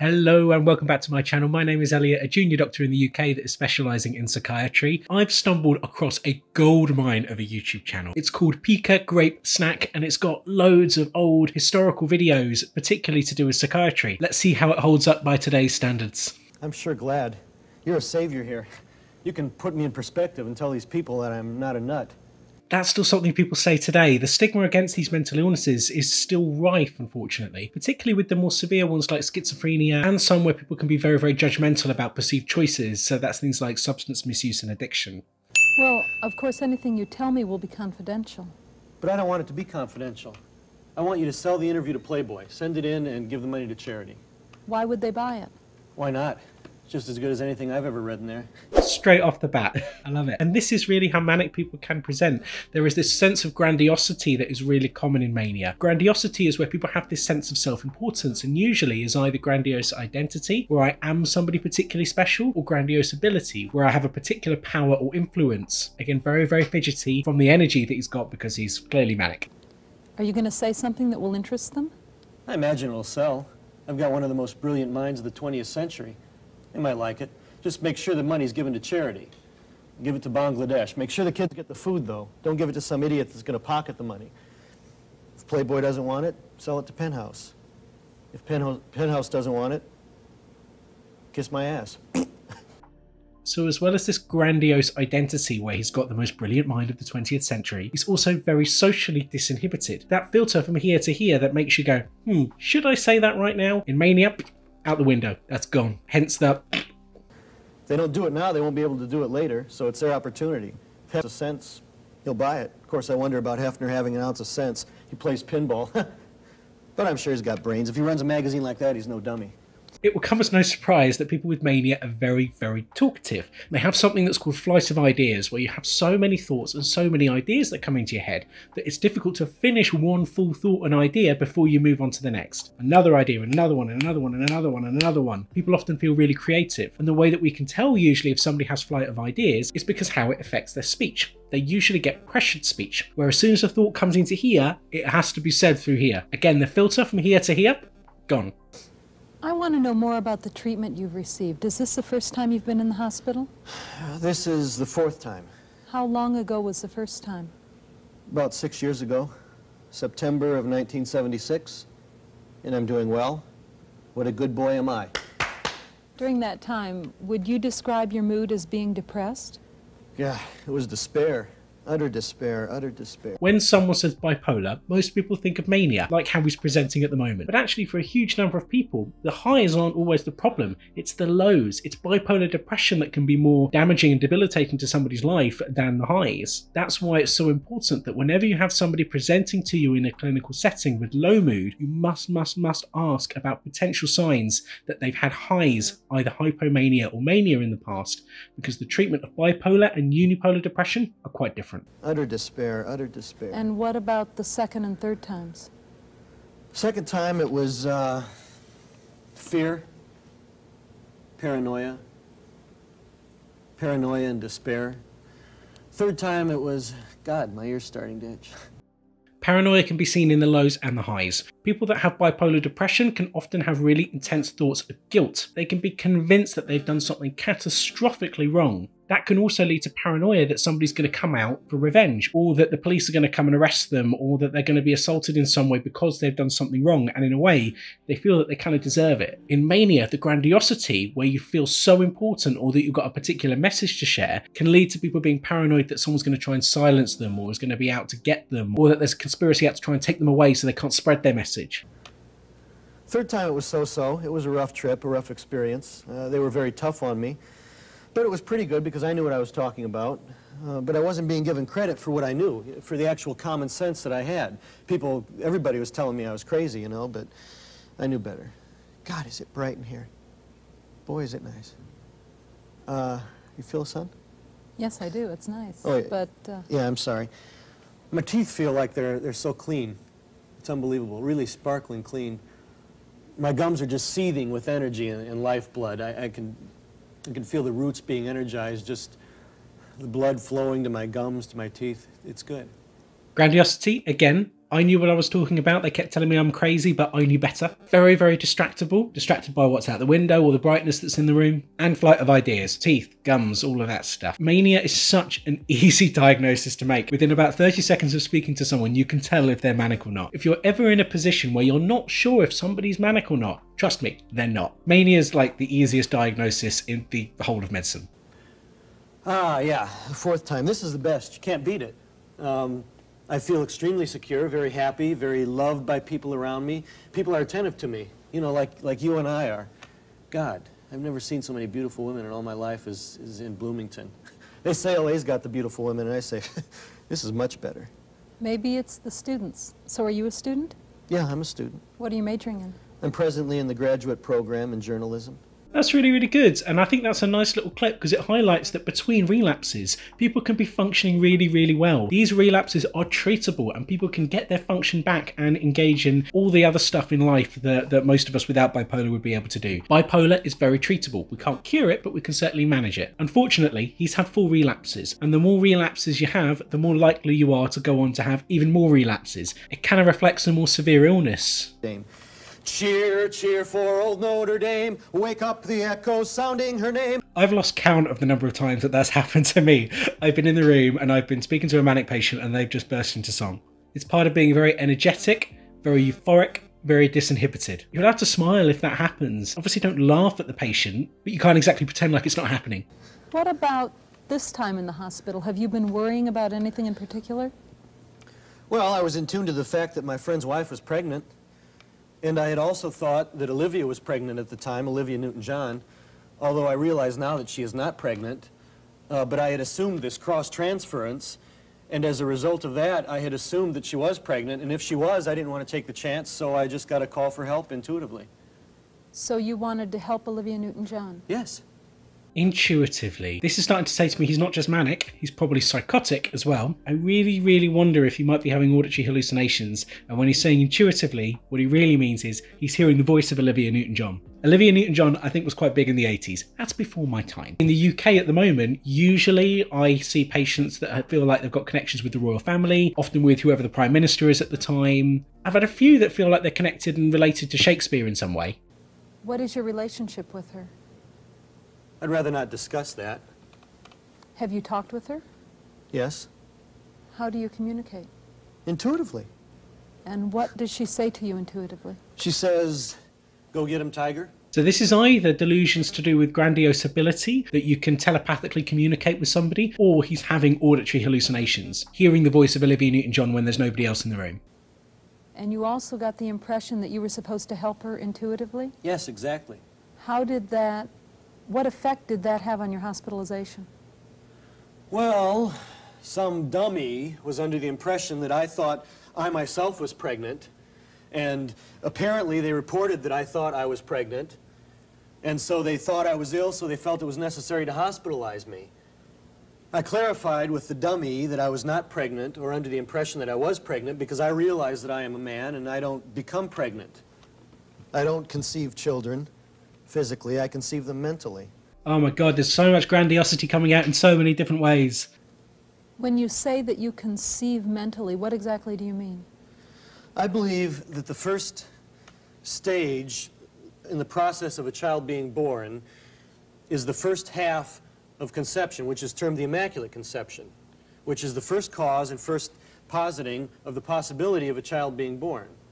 Hello and welcome back to my channel. My name is Elliott, a junior doctor in the UK that is specialising in psychiatry. I've stumbled across a gold mine of a YouTube channel. It's called Pika Grape Snack and it's got loads of old historical videos, particularly to do with psychiatry. Let's see how it holds up by today's standards. I'm sure glad. You're a savior here. You can put me in perspective and tell these people that I'm not a nut that's still something people say today. The stigma against these mental illnesses is still rife, unfortunately, particularly with the more severe ones like schizophrenia and some where people can be very, very judgmental about perceived choices. So that's things like substance misuse and addiction. Well, of course, anything you tell me will be confidential. But I don't want it to be confidential. I want you to sell the interview to Playboy, send it in, and give the money to charity. Why would they buy it? Why not? Just as good as anything I've ever read in there. Straight off the bat. I love it. And this is really how manic people can present. There is this sense of grandiosity that is really common in mania. Grandiosity is where people have this sense of self-importance and usually is either grandiose identity, where I am somebody particularly special, or grandiose ability, where I have a particular power or influence. Again, very, very fidgety from the energy that he's got because he's clearly manic. Are you going to say something that will interest them? I imagine it'll sell. I've got one of the most brilliant minds of the 20th century. They might like it. Just make sure the money's given to charity. Give it to Bangladesh. Make sure the kids get the food, though. Don't give it to some idiot that's going to pocket the money. If Playboy doesn't want it, sell it to Penthouse. If Penthouse, Penthouse doesn't want it, kiss my ass. So, as well as this grandiose identity where he's got the most brilliant mind of the 20th century, he's also very socially disinhibited. That filter from here to here that makes you go, hmm, should I say that right now? In Mania, out the window. That's gone. Hence the. If they don't do it now, they won't be able to do it later, so it's their opportunity. If he has a sense, he'll buy it. Of course, I wonder about Hefner having an ounce of sense. He plays pinball. but I'm sure he's got brains. If he runs a magazine like that, he's no dummy. It will come as no surprise that people with mania are very, very talkative. They have something that's called flight of ideas, where you have so many thoughts and so many ideas that come into your head that it's difficult to finish one full thought and idea before you move on to the next. Another idea, another one, and another one, and another one, and another one. People often feel really creative, and the way that we can tell usually if somebody has flight of ideas is because how it affects their speech they usually get pressured speech, where as soon as a thought comes into here, it has to be said through here. Again, the filter from here to here, gone. I want to know more about the treatment you've received. Is this the first time you've been in the hospital? Uh, this is the fourth time. How long ago was the first time? About six years ago, September of 1976, and I'm doing well. What a good boy am I. During that time, would you describe your mood as being depressed? Yeah, it was despair. Utter despair, utter despair. When someone says bipolar, most people think of mania, like how he's presenting at the moment. But actually, for a huge number of people, the highs aren't always the problem. It's the lows. It's bipolar depression that can be more damaging and debilitating to somebody's life than the highs. That's why it's so important that whenever you have somebody presenting to you in a clinical setting with low mood, you must, must, must ask about potential signs that they've had highs, either hypomania or mania in the past, because the treatment of bipolar and unipolar depression are quite different different. Utter despair, utter despair. And what about the second and third times? Second time it was uh, fear, paranoia, paranoia and despair. Third time it was, God, my ear's starting to itch. Paranoia can be seen in the lows and the highs. People that have bipolar depression can often have really intense thoughts of guilt. They can be convinced that they've done something catastrophically wrong. That can also lead to paranoia that somebody's going to come out for revenge, or that the police are going to come and arrest them, or that they're going to be assaulted in some way because they've done something wrong. And in a way, they feel that they kind of deserve it. In mania, the grandiosity, where you feel so important or that you've got a particular message to share, can lead to people being paranoid that someone's going to try and silence them, or is going to be out to get them, or that there's a conspiracy out to try and take them away so they can't spread their message. Third time it was so-so. It was a rough trip, a rough experience. Uh, they were very tough on me. But it was pretty good because I knew what I was talking about. Uh, but I wasn't being given credit for what I knew, for the actual common sense that I had. People, everybody was telling me I was crazy, you know, but I knew better. God, is it bright in here. Boy, is it nice. Uh, you feel the sun? Yes, I do. It's nice. Oh, yeah. But, uh... Yeah, I'm sorry. My teeth feel like they're, they're so clean. It's unbelievable, really sparkling clean. My gums are just seething with energy and, and lifeblood. I, I can I can feel the roots being energized, just the blood flowing to my gums, to my teeth. It's good. Grandiosity, again, I knew what I was talking about. They kept telling me I'm crazy, but I knew better. Very, very distractible. Distracted by what's out the window or the brightness that's in the room. And flight of ideas, teeth, gums, all of that stuff. Mania is such an easy diagnosis to make. Within about 30 seconds of speaking to someone, you can tell if they're manic or not. If you're ever in a position where you're not sure if somebody's manic or not, trust me, they're not. Mania is like the easiest diagnosis in the whole of medicine. Ah, yeah, fourth time. This is the best. You can't beat it. Um, I feel extremely secure, very happy, very loved by people around me. People are attentive to me, you know, like, like you and I are. God, I've never seen so many beautiful women in all my life as, as in Bloomington. They say LA's got the beautiful women, and I say, this is much better. Maybe it's the students. So are you a student? Yeah, I'm a student. What are you majoring in? I'm presently in the graduate program in journalism. That's really, really good. And I think that's a nice little clip because it highlights that between relapses, people can be functioning really, really well. These relapses are treatable and people can get their function back and engage in all the other stuff in life that, that most of us without bipolar would be able to do. Bipolar is very treatable. We can't cure it, but we can certainly manage it. Unfortunately, he's had four relapses. And the more relapses you have, the more likely you are to go on to have even more relapses. It kind of reflects a more severe illness. Dame. Cheer, cheer for old Notre Dame. Wake up the echoes sounding her name. I've lost count of the number of times that that's happened to me. I've been in the room and I've been speaking to a manic patient and they've just burst into song. It's part of being very energetic, very euphoric, very disinhibited. You're allowed to smile if that happens. Obviously, don't laugh at the patient, but you can't exactly pretend like it's not happening. What about this time in the hospital? Have you been worrying about anything in particular? Well, I was in tune to the fact that my friend's wife was pregnant. And I had also thought that Olivia was pregnant at the time, Olivia Newton-John, although I realize now that she is not pregnant. Uh, but I had assumed this cross-transference, and as a result of that, I had assumed that she was pregnant, and if she was, I didn't want to take the chance, so I just got a call for help intuitively. So you wanted to help Olivia Newton-John? Yes. Intuitively. This is starting to say to me he's not just manic, he's probably psychotic as well. I really, really wonder if he might be having auditory hallucinations. And when he's saying intuitively, what he really means is he's hearing the voice of Olivia Newton John. Olivia Newton John, I think, was quite big in the 80s. That's before my time. In the UK at the moment, usually I see patients that feel like they've got connections with the royal family, often with whoever the Prime Minister is at the time. I've had a few that feel like they're connected and related to Shakespeare in some way. What is your relationship with her? I'd rather not discuss that. Have you talked with her? Yes. How do you communicate? Intuitively. And what does she say to you intuitively? She says, go get him, Tiger. So this is either delusions to do with grandiose ability, that you can telepathically communicate with somebody, or he's having auditory hallucinations, hearing the voice of Olivia Newton-John when there's nobody else in the room. And you also got the impression that you were supposed to help her intuitively? Yes, exactly. How did that, what effect did that have on your hospitalization? Well, some dummy was under the impression that I thought I myself was pregnant, and apparently they reported that I thought I was pregnant, and so they thought I was ill, so they felt it was necessary to hospitalize me. I clarified with the dummy that I was not pregnant or under the impression that I was pregnant because I realize that I am a man and I don't become pregnant. I don't conceive children physically, I conceive them mentally. Oh my god, there's so much grandiosity coming out in so many different ways. When you say that you conceive mentally, what exactly do you mean? I believe that the first stage in the process of a child being born is the first half of conception, which is termed the Immaculate Conception, which is the first cause and first positing of the possibility of a child being born, wh-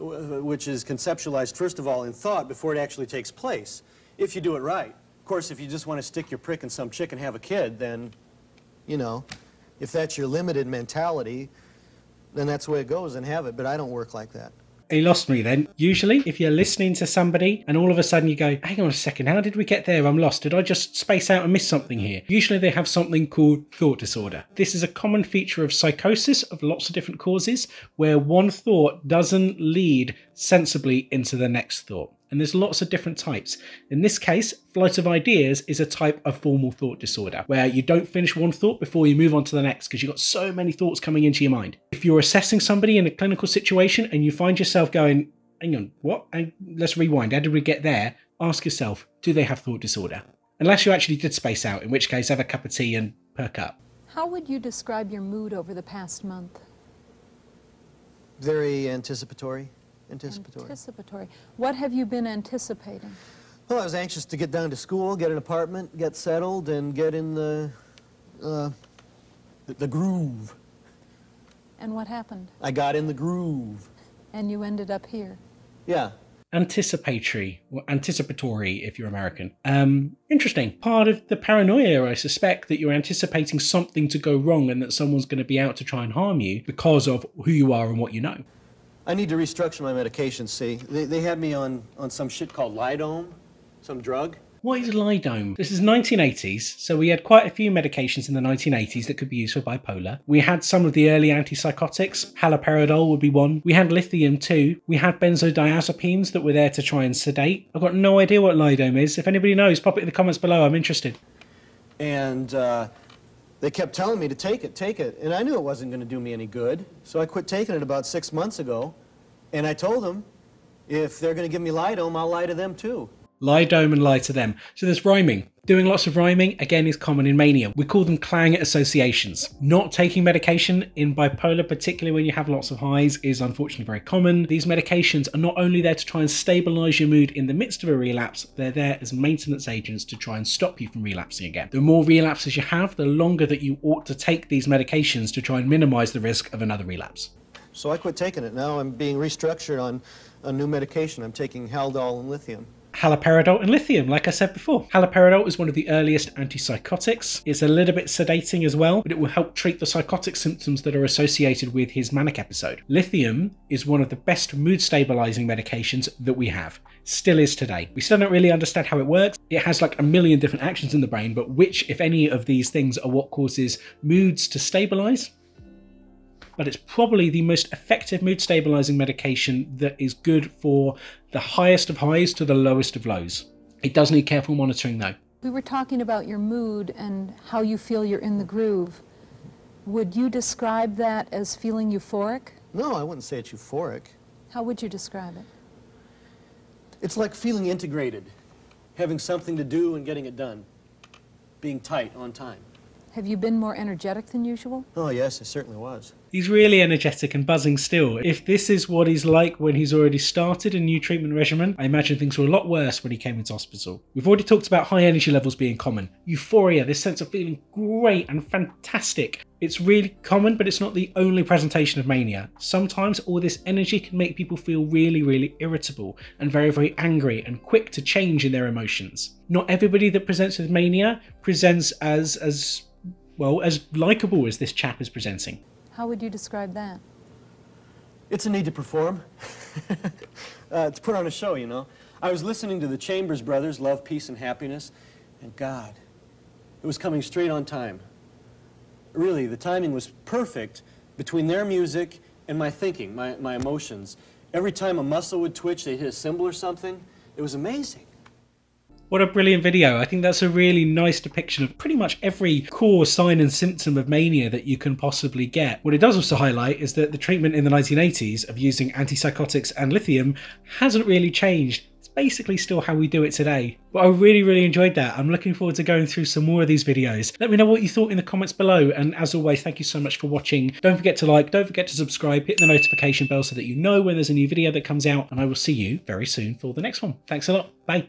which is conceptualized first of all in thought before it actually takes place, if you do it right. Of course, if you just want to stick your prick in some chick and have a kid, then, you know, if that's your limited mentality, then that's the way it goes and have it, but I don't work like that. He lost me then. Usually, if you're listening to somebody and all of a sudden you go, hang on a second, how did we get there? I'm lost. Did I just space out and miss something here? Usually, they have something called thought disorder. This is a common feature of psychosis of lots of different causes where one thought doesn't lead sensibly into the next thought. And there's lots of different types. In this case, flight of ideas is a type of formal thought disorder where you don't finish one thought before you move on to the next because you've got so many thoughts coming into your mind. If you're assessing somebody in a clinical situation and you find yourself going, hang on, what? And let's rewind. How did we get there? Ask yourself, do they have thought disorder? Unless you actually did space out, in which case, have a cup of tea and perk up. How would you describe your mood over the past month? Very anticipatory. Anticipatory. Anticipatory. What have you been anticipating? Well, I was anxious to get down to school, get an apartment, get settled, and get in the, uh, the, the groove. And what happened? I got in the groove. And you ended up here. Yeah. Anticipatory, or anticipatory if you're American. Um, interesting. Part of the paranoia, I suspect, that you're anticipating something to go wrong and that someone's going to be out to try and harm you because of who you are and what you know. I need to restructure my medication, see. They, they had me on, on some shit called Lidome, some drug. What is Lidome? This is 1980s, so we had quite a few medications in the 1980s that could be used for bipolar. We had some of the early antipsychotics, haloperidol would be one. We had lithium too. We had benzodiazepines that were there to try and sedate. I've got no idea what Lidome is. If anybody knows, pop it in the comments below. I'm interested. And uh, they kept telling me to take it, take it. And I knew it wasn't going to do me any good. So I quit taking it about six months ago. And I told them, if they're going to give me Lidome, I'll lie to them too. Lie and lie to them. So there's rhyming. Doing lots of rhyming, again, is common in mania. We call them clang associations. Not taking medication in bipolar, particularly when you have lots of highs, is unfortunately very common. These medications are not only there to try and stabilize your mood in the midst of a relapse, they're there as maintenance agents to try and stop you from relapsing again. The more relapses you have, the longer that you ought to take these medications to try and minimize the risk of another relapse. So I quit taking it. Now I'm being restructured on a new medication. I'm taking Haldol and lithium haloperidol and lithium, like I said before. Haloperidol is one of the earliest antipsychotics. It's a little bit sedating as well, but it will help treat the psychotic symptoms that are associated with his manic episode. Lithium is one of the best mood stabilizing medications that we have. Still is today. We still don't really understand how it works. It has like a million different actions in the brain, but which, if any, of these things are what causes moods to stabilize? But it's probably the most effective mood stabilizing medication that is good for the highest of highs to the lowest of lows. It does need careful monitoring though. We were talking about your mood and how you feel you're in the groove. Would you describe that as feeling euphoric? No, I wouldn't say it's euphoric. How would you describe it? It's like feeling integrated, having something to do and getting it done, being tight on time. Have you been more energetic than usual? Oh, yes, I certainly was. He's really energetic and buzzing still. If this is what he's like when he's already started a new treatment regimen, I imagine things were a lot worse when he came into hospital. We've already talked about high energy levels being common. Euphoria, this sense of feeling great and fantastic. It's really common, but it's not the only presentation of mania. Sometimes all this energy can make people feel really, really irritable and very, very angry and quick to change in their emotions. Not everybody that presents with mania presents as as well, as likable as this chap is presenting. How would you describe that? It's a need to perform. uh, to put on a show, you know. I was listening to the Chambers Brothers, Love, Peace, and Happiness, and God, it was coming straight on time. Really, the timing was perfect between their music and my thinking, my, my emotions. Every time a muscle would twitch, they'd hit a cymbal or something. It was amazing. What a brilliant video. I think that's a really nice depiction of pretty much every core sign and symptom of mania that you can possibly get. What it does also highlight is that the treatment in the 1980s of using antipsychotics and lithium hasn't really changed It's basically still how we do it today. But I really, really enjoyed that. I'm looking forward to going through some more of these videos. Let me know what you thought in the comments below. And as always, thank you so much for watching. Don't forget to like, don't forget to subscribe, hit the notification bell so that you know when there's a new video that comes out. And I will see you very soon for the next one. Thanks a lot. Bye.